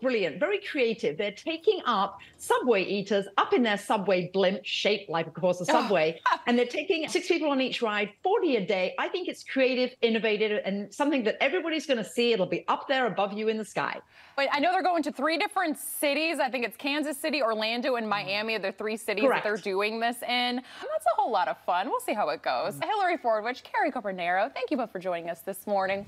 brilliant, very creative. They're taking up subway eaters up in their subway blimp, shaped like, of course, a oh. subway, and they're taking six people on each ride, 40 a day. I think it's creative, innovative, and something that everybody's going to see. It'll be up there above you in the sky. But I know they're going to three different cities. I think it's Kansas City, Orlando, and Miami. are the three cities Correct. that they're doing this in. That's a whole lot of fun. We'll see how it goes. Mm. Hilary Fordwich, Carrie Copernero, thank you both for joining us this morning.